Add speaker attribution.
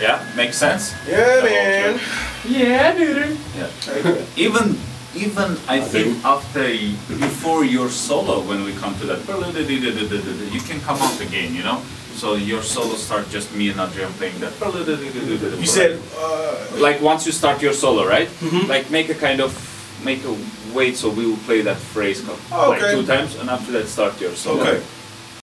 Speaker 1: Yeah, makes sense?
Speaker 2: Yeah, man.
Speaker 3: Yeah, dude.
Speaker 1: Yeah. Even even I think after before your solo when we come to that you can come out again, you know. So your solo start just me and Adrian playing that.
Speaker 2: You said, uh,
Speaker 1: like once you start your solo, right? Mm-hmm. Like make a kind of make a wait so we will play that phrase oh,
Speaker 2: okay.
Speaker 1: like two times and after that start your solo.
Speaker 2: okay.